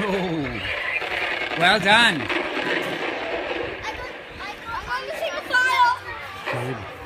Oh, well done. I got, I got, I